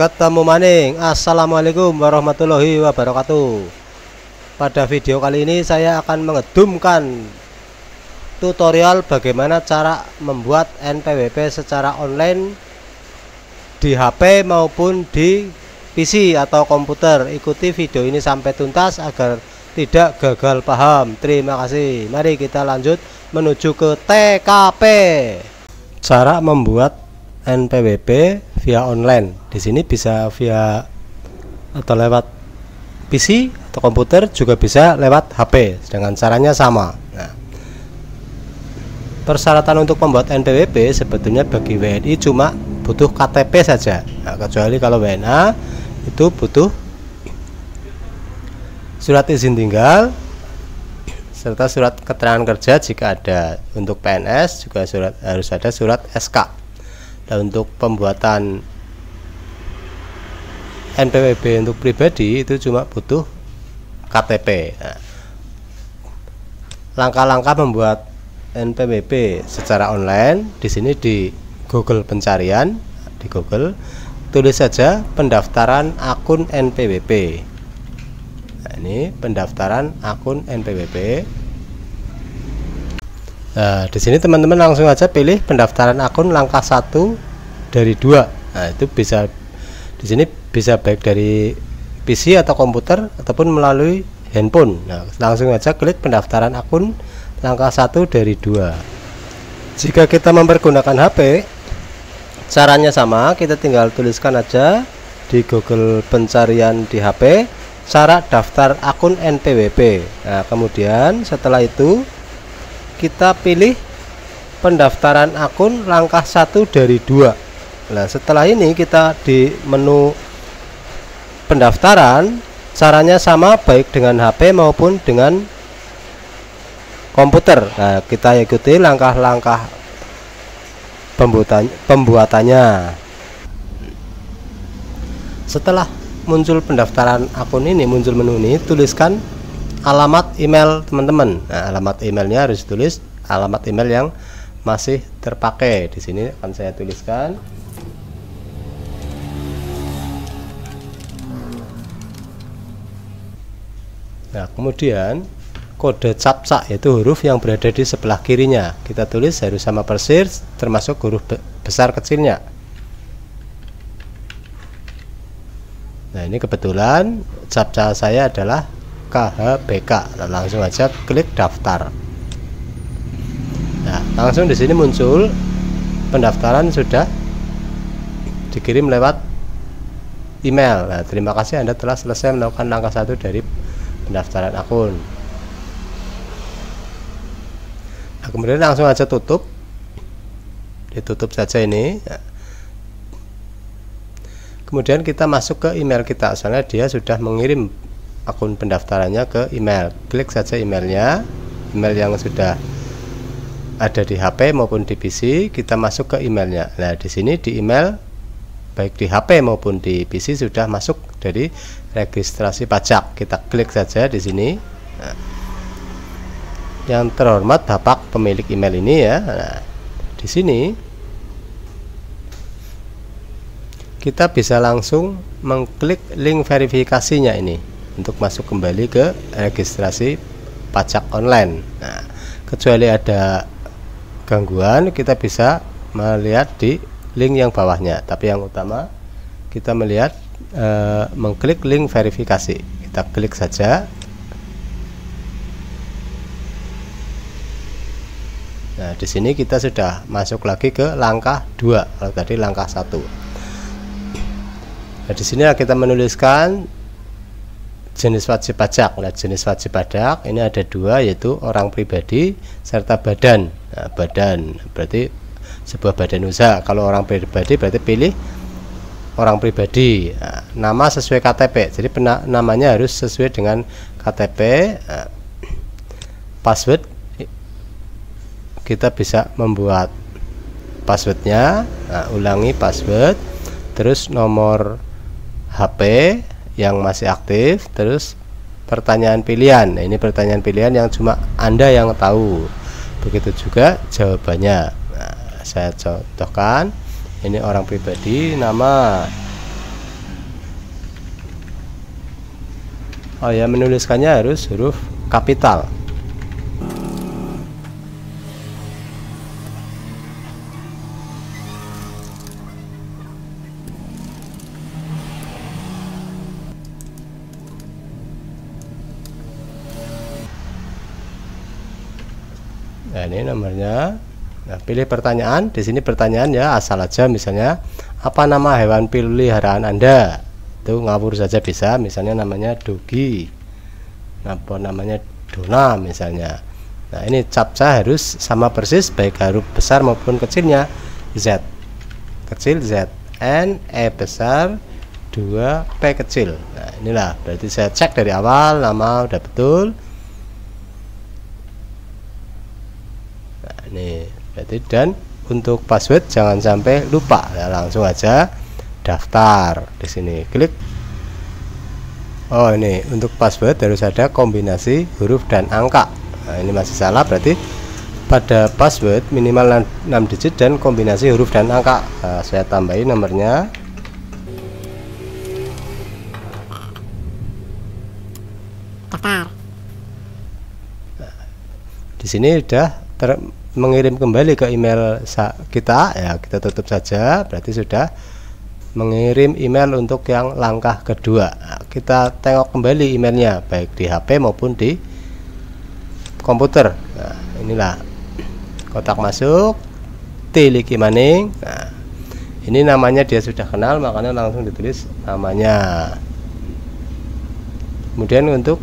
ketemu maning. Assalamualaikum warahmatullahi wabarakatuh. Pada video kali ini saya akan mengedumkan tutorial bagaimana cara membuat NPWP secara online di HP maupun di PC atau komputer. Ikuti video ini sampai tuntas agar tidak gagal paham. Terima kasih. Mari kita lanjut menuju ke TKP cara membuat NPWP via online. Di sini bisa via atau lewat PC atau komputer juga bisa lewat HP. Dengan caranya sama. Nah, persyaratan untuk membuat NPWP sebetulnya bagi WNI cuma butuh KTP saja. Nah, kecuali kalau WNA itu butuh surat izin tinggal serta surat keterangan kerja jika ada untuk PNS juga surat harus ada surat SK dan untuk pembuatan NPWP untuk pribadi itu cuma butuh KTP nah, langkah-langkah nah, membuat NPWP secara online di sini di Google pencarian di Google tulis saja pendaftaran akun NPWP nah, ini pendaftaran akun NPWP Nah, di sini teman-teman langsung aja pilih pendaftaran akun langkah satu dari dua. Nah, itu bisa di sini bisa baik dari PC atau komputer ataupun melalui handphone. Nah, langsung aja klik pendaftaran akun langkah satu dari dua. Jika kita mempergunakan HP, caranya sama. Kita tinggal tuliskan aja di Google pencarian di HP cara daftar akun NPWP. Nah, kemudian setelah itu kita pilih pendaftaran akun langkah satu dari dua. Nah setelah ini kita di menu pendaftaran caranya sama baik dengan HP maupun dengan komputer. Nah kita ikuti langkah-langkah pembuatan pembuatannya. Setelah muncul pendaftaran akun ini muncul menu ini tuliskan alamat email teman-teman. Nah, alamat emailnya harus tulis alamat email yang masih terpakai. Di sini akan saya tuliskan. Nah, kemudian kode capca yaitu huruf yang berada di sebelah kirinya. Kita tulis harus sama persis termasuk huruf besar kecilnya. Nah, ini kebetulan capca saya adalah KHBK nah, langsung aja klik daftar. Nah langsung di sini muncul pendaftaran sudah dikirim lewat email. Nah terima kasih anda telah selesai melakukan langkah satu dari pendaftaran akun. Nah kemudian langsung aja tutup. Ditutup saja ini. Kemudian kita masuk ke email kita. Soalnya dia sudah mengirim akun pendaftarannya ke email. Klik saja emailnya email yang sudah ada di HP maupun di PC kita masuk ke emailnya. Nah di sini di email baik di HP maupun di PC sudah masuk dari registrasi pajak. Kita klik saja di sini. Nah, yang terhormat bapak pemilik email ini ya. Nah, di sini kita bisa langsung mengklik link verifikasinya ini untuk masuk kembali ke registrasi pajak online. Nah, kecuali ada gangguan, kita bisa melihat di link yang bawahnya. Tapi yang utama kita melihat e, mengklik link verifikasi. Kita klik saja. Nah, di sini kita sudah masuk lagi ke langkah 2. Kalau tadi langkah 1. Nah, di sini kita menuliskan jenis wajib pajak. Nah, jenis wajib pajak ini ada dua yaitu orang pribadi serta badan. Nah, badan berarti sebuah badan usaha. Kalau orang pribadi berarti pilih orang pribadi. Nah, nama sesuai KTP. Jadi namanya harus sesuai dengan KTP. Nah, password kita bisa membuat passwordnya. Nah, ulangi password. Terus nomor HP yang masih aktif terus pertanyaan pilihan. Nah, ini pertanyaan pilihan yang cuma anda yang tahu. Begitu juga jawabannya. Nah, saya contohkan. Ini orang pribadi nama oh ya menuliskannya harus huruf kapital. Nah, ini nomornya. Nah, pilih pertanyaan. Di sini pertanyaan ya asal aja misalnya apa nama hewan peliharaan Anda? Itu ngawur saja bisa. Misalnya namanya Dogi. Apa namanya Dona misalnya. Nah, ini captcha harus sama persis baik huruf besar maupun kecilnya. Z. Kecil Z. N E besar 2 P kecil. Nah, inilah berarti saya cek dari awal nama udah betul. Berarti dan untuk password jangan sampai lupa. Ya, langsung aja daftar di sini. Klik. Oh ini untuk password harus ada kombinasi huruf dan angka. Nah, ini masih salah berarti pada password minimal 6 digit dan kombinasi huruf dan angka. Nah, saya tambahin nomornya. Daftar. Nah, di sini udah ter mengirim kembali ke email kita ya kita tutup saja. Berarti sudah mengirim email untuk yang langkah kedua. Nah, kita tengok kembali emailnya baik di HP maupun di komputer. Nah, inilah kotak masuk tiliki maning. Nah, ini namanya dia sudah kenal makanya langsung ditulis namanya. Kemudian untuk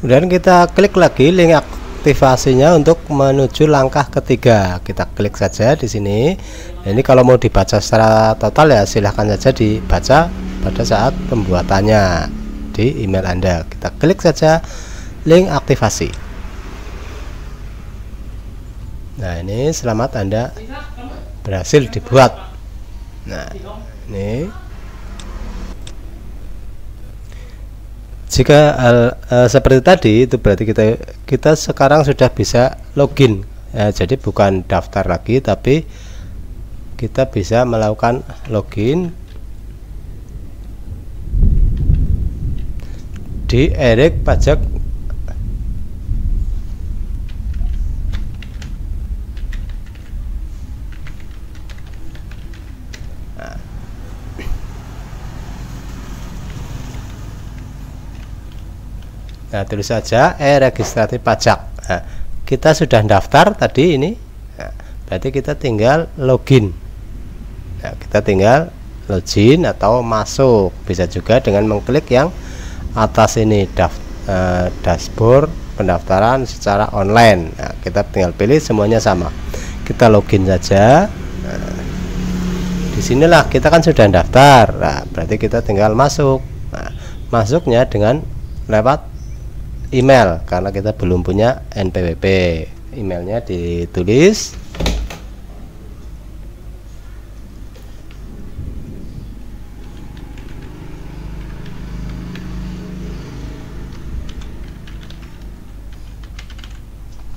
kemudian kita klik lagi link aktivasinya untuk menuju langkah ketiga. Kita klik saja di sini. Ini kalau mau dibaca secara total ya silahkan saja dibaca pada saat pembuatannya di email Anda. Kita klik saja link aktivasi. Nah ini selamat Anda berhasil dibuat. Nah ini jika uh, seperti tadi itu berarti kita kita sekarang sudah bisa login. Ya, jadi bukan daftar lagi tapi kita bisa melakukan login di Erik Pajak. Nah, tulis saja e-registrasi pajak. Nah, kita sudah daftar tadi ini. Nah, berarti kita tinggal login. Nah, kita tinggal login atau masuk. Bisa juga dengan mengklik yang atas ini daft, eh, dashboard pendaftaran secara online. Nah, kita tinggal pilih semuanya sama. Kita login saja. Nah, di sinilah kita kan sudah daftar. Nah, berarti kita tinggal masuk. Nah, masuknya dengan lewat email karena kita belum punya NPWP emailnya ditulis.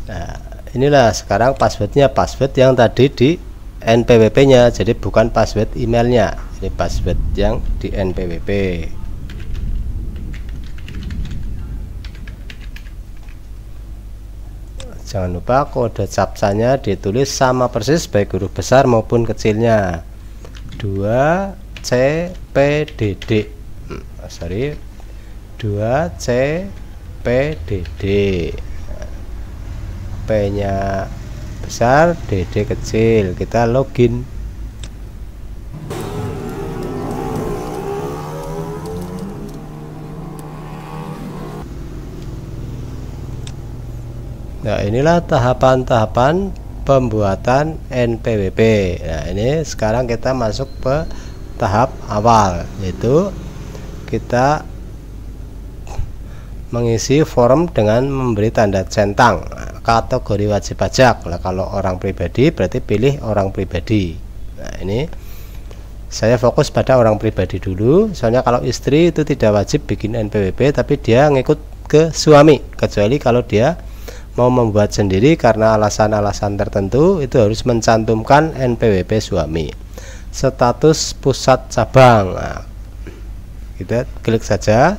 Nah, inilah sekarang passwordnya password yang tadi di NPWP nya jadi bukan password emailnya ini password yang di NPWP jangan lupa kode capsanya ditulis sama persis baik huruf besar maupun kecilnya. 2 C P D hmm, sorry. 2 C P D D. P nya besar D D kecil. Kita login Nah inilah tahapan-tahapan pembuatan NPWP Nah ini sekarang kita masuk ke tahap awal yaitu kita mengisi form dengan memberi tanda centang kategori wajib pajak. Nah, kalau orang pribadi berarti pilih orang pribadi. Nah ini saya fokus pada orang pribadi dulu. Soalnya kalau istri itu tidak wajib bikin NPWP tapi dia ngikut ke suami kecuali kalau dia mau membuat sendiri karena alasan-alasan tertentu itu harus mencantumkan NPWP suami. Status pusat cabang. Nah, kita klik saja.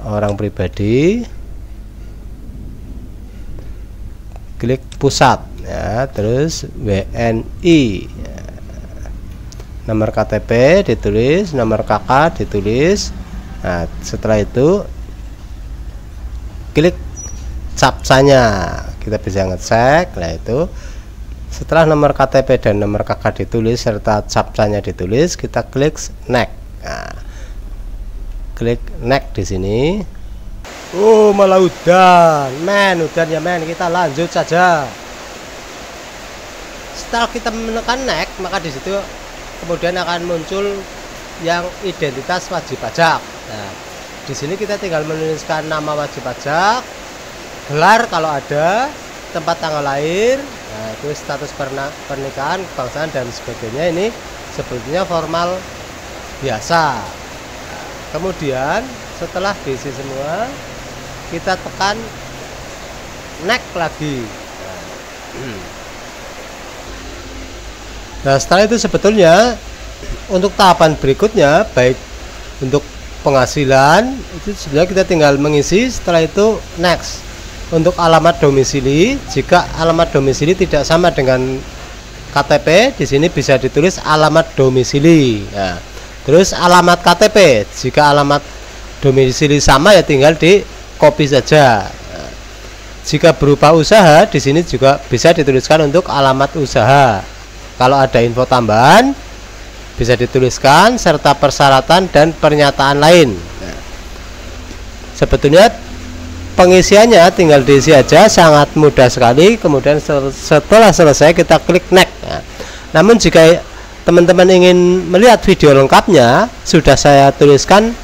Orang pribadi. Klik pusat. Ya terus WNI ya. nomor KTP ditulis nomor KK ditulis. Nah setelah itu klik capsanya kita bisa ngecek lah itu. Setelah nomor KTP dan nomor KK ditulis serta capsanya ditulis kita klik next. Nah, klik next di sini. Oh malah udan. Men udan ya men. Kita lanjut saja. Setelah kita menekan next maka di situ kemudian akan muncul yang identitas wajib pajak. Nah di sini kita tinggal menuliskan nama wajib pajak gelar kalau ada tempat tanggal lahir nah itu status pernikahan kebangsaan dan sebagainya ini sebetulnya formal biasa. Kemudian setelah diisi semua kita tekan next lagi. Nah setelah itu sebetulnya untuk tahapan berikutnya baik untuk penghasilan itu sebenarnya kita tinggal mengisi setelah itu next untuk alamat domisili jika alamat domisili tidak sama dengan KTP di sini bisa ditulis alamat domisili ya. terus alamat KTP jika alamat domisili sama ya tinggal di kopi saja. Jika berupa usaha, di sini juga bisa dituliskan untuk alamat usaha. Kalau ada info tambahan, bisa dituliskan serta persyaratan dan pernyataan lain. sebetulnya pengisiannya tinggal diisi aja, sangat mudah sekali. Kemudian setelah selesai kita klik next. namun jika teman-teman ingin melihat video lengkapnya, sudah saya tuliskan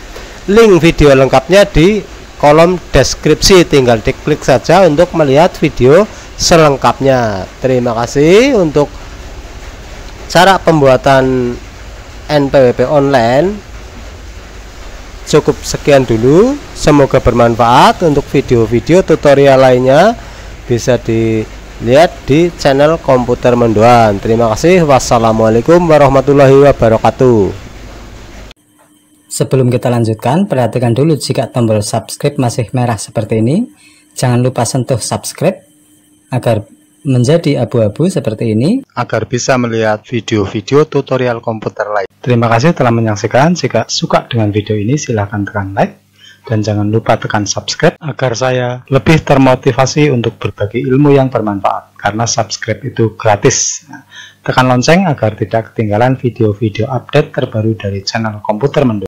link video lengkapnya di kolom deskripsi tinggal diklik saja untuk melihat video selengkapnya terima kasih untuk cara pembuatan NPWP online cukup sekian dulu. Semoga bermanfaat untuk video-video tutorial lainnya. Bisa dilihat di channel komputer mendoan. Terima kasih. Wassalamualaikum warahmatullahi wabarakatuh. Sebelum kita lanjutkan, perhatikan dulu jika tombol subscribe masih merah seperti ini. Jangan lupa sentuh subscribe agar menjadi abu-abu seperti ini agar bisa melihat video-video tutorial komputer lain. Terima kasih telah menyaksikan. Jika suka dengan video ini silahkan tekan like dan jangan lupa tekan subscribe agar saya lebih termotivasi untuk berbagi ilmu yang bermanfaat karena subscribe itu gratis. Tekan lonceng agar tidak ketinggalan video-video update terbaru dari channel komputer mendukung.